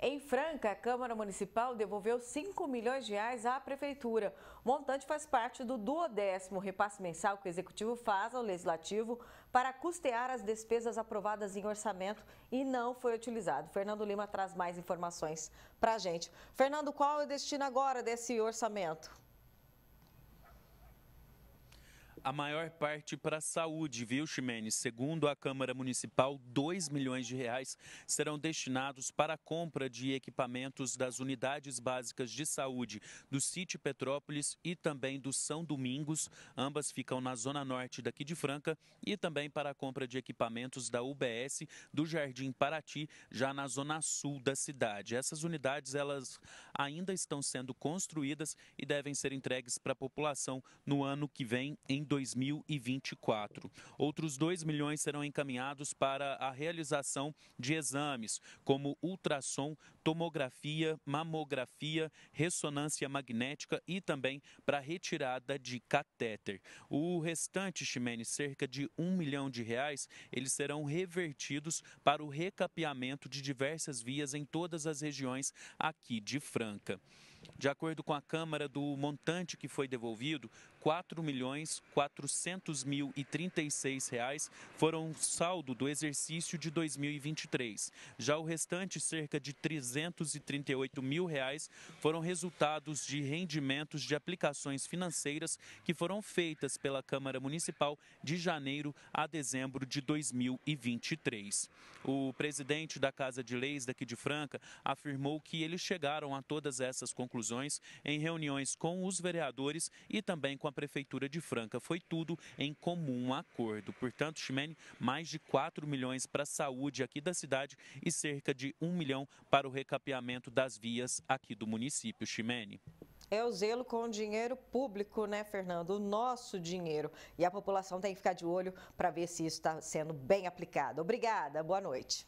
Em Franca, a Câmara Municipal devolveu 5 milhões de reais à Prefeitura. O montante faz parte do duodécimo repasse mensal que o Executivo faz ao Legislativo para custear as despesas aprovadas em orçamento e não foi utilizado. Fernando Lima traz mais informações para a gente. Fernando, qual é o destino agora desse orçamento? A maior parte para a saúde, viu, Ximenes? Segundo a Câmara Municipal, 2 milhões de reais serão destinados para a compra de equipamentos das unidades básicas de saúde do Sítio Petrópolis e também do São Domingos. Ambas ficam na zona norte daqui de Franca e também para a compra de equipamentos da UBS do Jardim Paraty, já na zona sul da cidade. Essas unidades elas ainda estão sendo construídas e devem ser entregues para a população no ano que vem, em 2024. Outros 2 milhões serão encaminhados para a realização de exames, como ultrassom, tomografia, mamografia, ressonância magnética e também para retirada de catéter. O restante, Ximene, cerca de um milhão de reais, eles serão revertidos para o recapeamento de diversas vias em todas as regiões aqui de Franca. De acordo com a Câmara, do montante que foi devolvido, 4 milhões 400 mil e 36 reais foram saldo do exercício de 2023. Já o restante, cerca de 338 mil reais, foram resultados de rendimentos de aplicações financeiras que foram feitas pela Câmara Municipal de janeiro a dezembro de 2023. O presidente da Casa de Leis daqui de Franca afirmou que eles chegaram a todas essas conclusões em reuniões com os vereadores e também com a Prefeitura de Franca. Foi tudo em comum acordo. Portanto, Ximene, mais de 4 milhões para a saúde aqui da cidade e cerca de 1 milhão para o recapeamento das vias aqui do município. Ximene. É o zelo com o dinheiro público, né, Fernando? O nosso dinheiro. E a população tem que ficar de olho para ver se isso está sendo bem aplicado. Obrigada, boa noite.